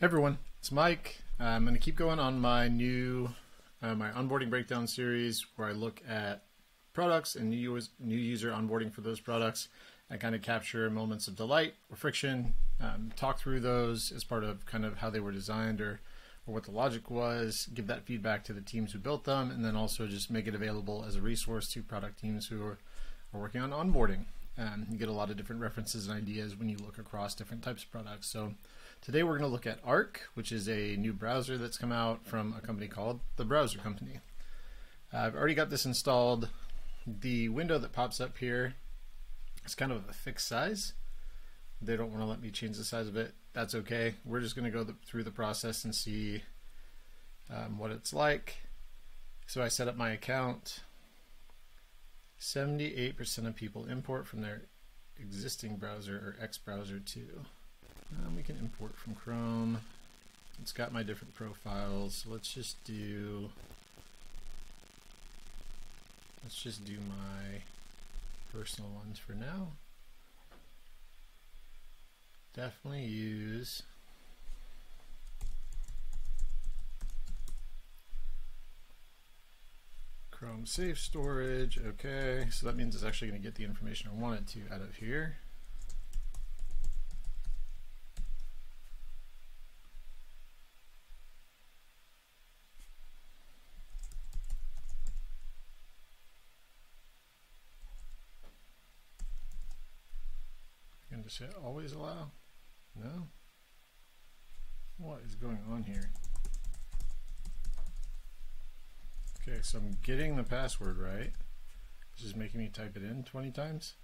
everyone, it's Mike. I'm going to keep going on my new uh, my onboarding breakdown series where I look at products and new user, new user onboarding for those products. I kind of capture moments of delight or friction, um, talk through those as part of kind of how they were designed or or what the logic was, give that feedback to the teams who built them, and then also just make it available as a resource to product teams who are, are working on onboarding. Um, you get a lot of different references and ideas when you look across different types of products. So today we're going to look at Arc, which is a new browser that's come out from a company called the Browser Company. I've already got this installed. The window that pops up here is kind of a fixed size. They don't want to let me change the size of it that's okay. We're just going to go the, through the process and see um, what it's like. So I set up my account. 78% of people import from their existing browser or X browser too. Um, we can import from Chrome. It's got my different profiles. Let's just do let's just do my personal ones for now definitely use Chrome Safe Storage. Okay, so that means it's actually going to get the information I want it to out of here. Hit always allow. No? What is going on here? Okay, so I'm getting the password right. This is making me type it in 20 times.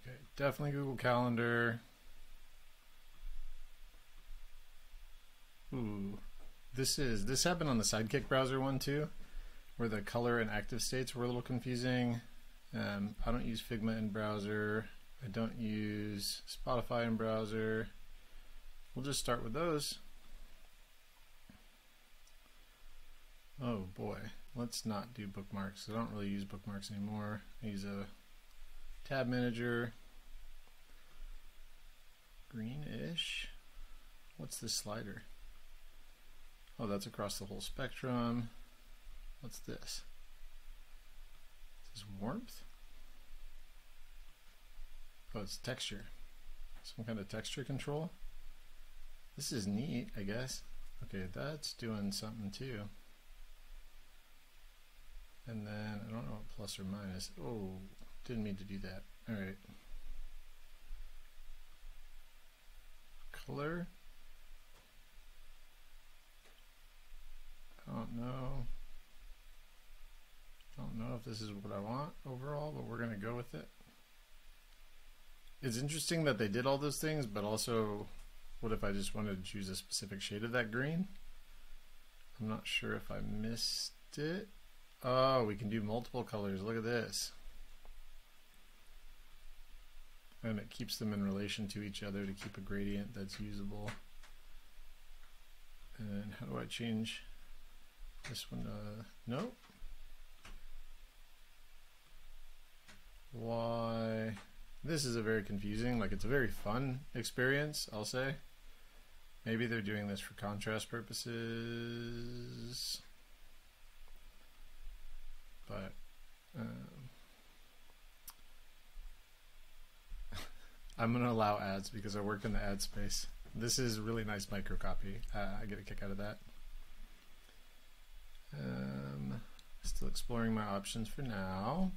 Okay, definitely Google Calendar. Ooh, this is, this happened on the Sidekick browser one too, where the color and active states were a little confusing. Um, I don't use Figma in browser. I don't use Spotify in browser. We'll just start with those. Oh boy, let's not do bookmarks. I don't really use bookmarks anymore. I use a tab manager. Greenish. What's this slider? Oh, that's across the whole spectrum. What's this? Is warmth? Oh, it's texture. Some kind of texture control. This is neat, I guess. Okay, that's doing something too. And then, I don't know what plus or minus. Oh, didn't mean to do that. Alright. Color. I don't know. I don't know if this is what I want overall, but we're going to go with it. It's interesting that they did all those things, but also, what if I just wanted to choose a specific shade of that green? I'm not sure if I missed it. Oh, we can do multiple colors. Look at this. And it keeps them in relation to each other to keep a gradient that's usable. And how do I change this one? Uh, no. Why? This is a very confusing, like it's a very fun experience, I'll say. Maybe they're doing this for contrast purposes. But um, I'm going to allow ads because I work in the ad space. This is really nice micro copy. Uh, I get a kick out of that. Um, still exploring my options for now.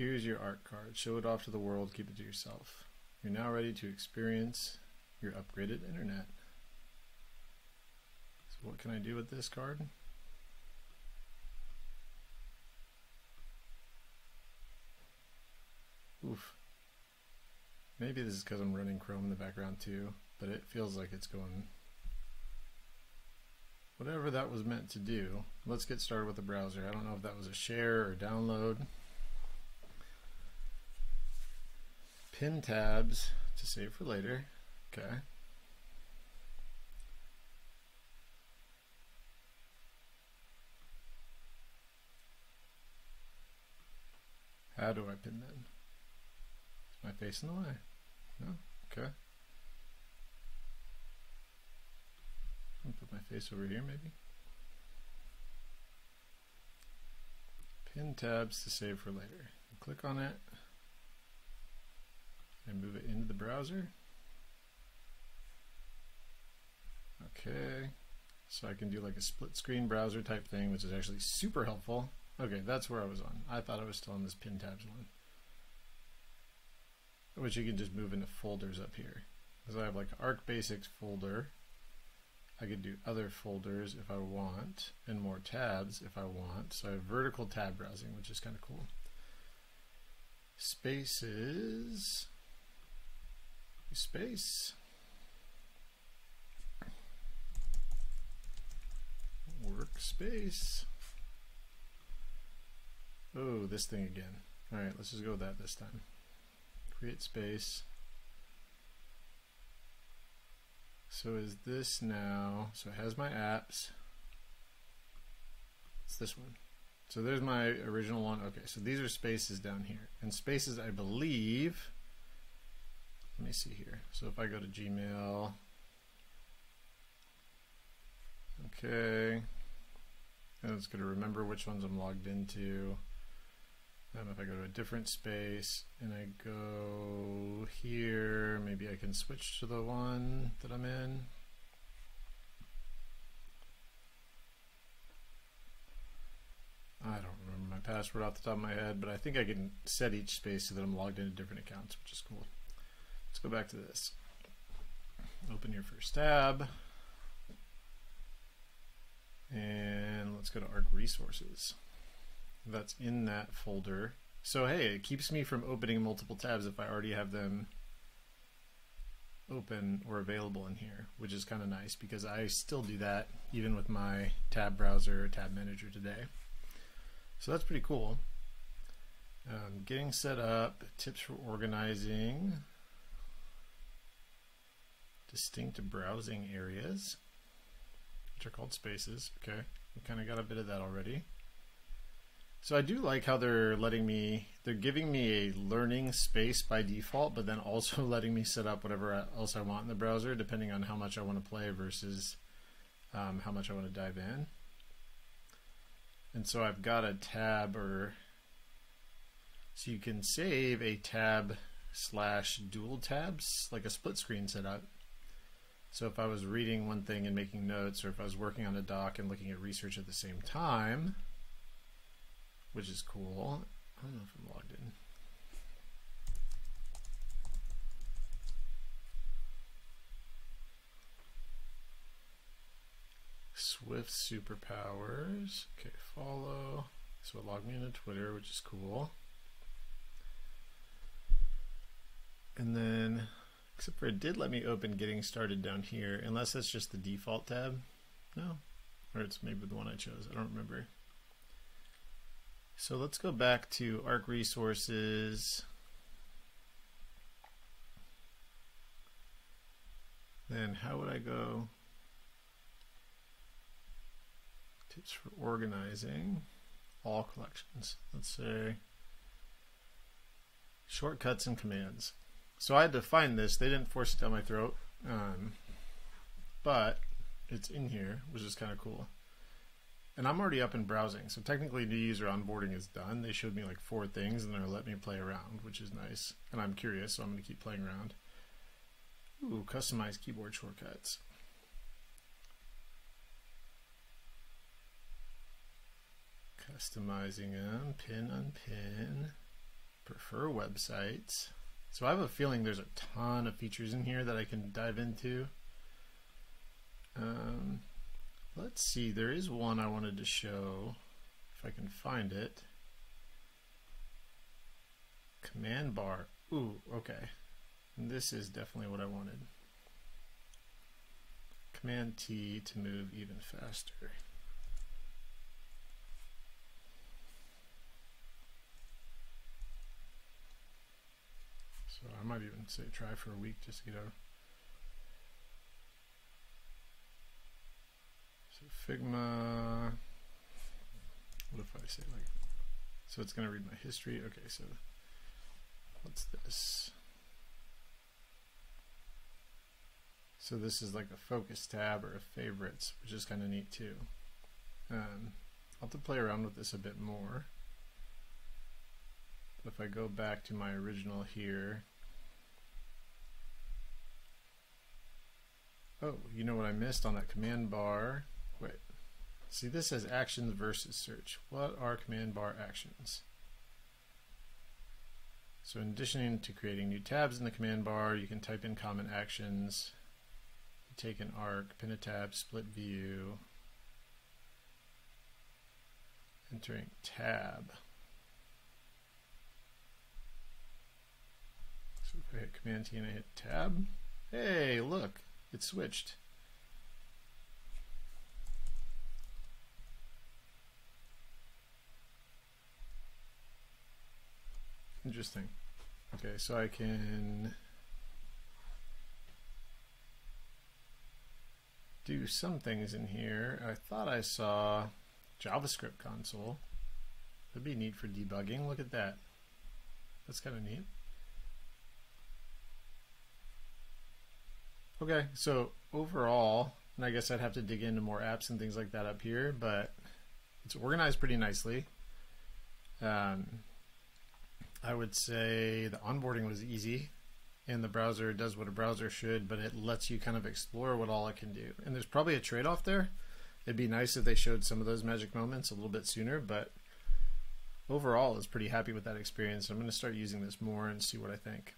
Here's your Arc card. Show it off to the world, keep it to yourself. You're now ready to experience your upgraded internet. So what can I do with this card? Oof. Maybe this is because I'm running Chrome in the background too, but it feels like it's going whatever that was meant to do. Let's get started with the browser. I don't know if that was a share or download. Pin tabs to save for later. Okay. How do I pin them? my face in the way? No? Okay. I'll put my face over here maybe. Pin tabs to save for later. Click on it and move it into the browser. Okay, so I can do like a split screen browser type thing, which is actually super helpful. Okay, that's where I was on. I thought I was still on this pin tabs one. Which you can just move into folders up here. Because I have like Arc Basics folder. I could do other folders if I want, and more tabs if I want. So I have vertical tab browsing, which is kind of cool. Spaces. Space. Workspace. Oh, this thing again. Alright, let's just go with that this time. Create space. So is this now, so it has my apps. It's this one. So there's my original one. Okay, so these are spaces down here. And spaces, I believe, let me see here. So if I go to Gmail, okay, and it's going to remember which ones I'm logged into. Um, if I go to a different space and I go here, maybe I can switch to the one that I'm in. I don't remember my password off the top of my head, but I think I can set each space so that I'm logged into different accounts, which is cool. Let's go back to this. Open your first tab. And let's go to Arc Resources that's in that folder. So hey, it keeps me from opening multiple tabs if I already have them open or available in here, which is kind of nice because I still do that even with my tab browser or tab manager today. So that's pretty cool. Um, getting set up, tips for organizing, distinct browsing areas, which are called spaces. Okay, we kind of got a bit of that already. So I do like how they're letting me, they're giving me a learning space by default, but then also letting me set up whatever else I want in the browser, depending on how much I want to play versus um, how much I want to dive in. And so I've got a tab or, so you can save a tab slash dual tabs, like a split screen setup. So if I was reading one thing and making notes, or if I was working on a doc and looking at research at the same time, which is cool. I don't know if I'm logged in. Swift superpowers. Okay, follow. So it logged me into Twitter, which is cool. And then, except for it did let me open getting started down here, unless that's just the default tab. No, or it's maybe the one I chose. I don't remember. So let's go back to ARC resources. Then how would I go? Tips for organizing all collections. Let's say shortcuts and commands. So I had to find this. They didn't force it down my throat, um, but it's in here, which is kind of cool. And I'm already up in browsing, so technically new user onboarding is done. They showed me like four things and they're let me play around, which is nice. And I'm curious, so I'm going to keep playing around. Ooh, customize keyboard shortcuts. Customizing them, pin unpin, prefer websites. So I have a feeling there's a ton of features in here that I can dive into. Um, Let's see, there is one I wanted to show, if I can find it. Command bar. Ooh, okay. And this is definitely what I wanted. Command T to move even faster. might even say try for a week just to get over. So Figma, what if I say like, so it's gonna read my history. Okay, so what's this? So this is like a focus tab or a favorites, which is kind of neat too. Um, I'll have to play around with this a bit more. But if I go back to my original here, oh, you know what I missed on that command bar? Wait, see this says actions versus search. What are command bar actions? So in addition to creating new tabs in the command bar, you can type in common actions, take an arc, pin a tab, split view, entering tab. So if I hit Command T and I hit tab, hey, look, it switched. Interesting. Okay, so I can do some things in here. I thought I saw JavaScript console. That'd be neat for debugging. Look at that. That's kind of neat. Okay, so overall, and I guess I'd have to dig into more apps and things like that up here, but it's organized pretty nicely. Um, I would say the onboarding was easy and the browser does what a browser should, but it lets you kind of explore what all it can do. And there's probably a trade off there. It'd be nice if they showed some of those magic moments a little bit sooner, but overall, I was pretty happy with that experience. I'm going to start using this more and see what I think.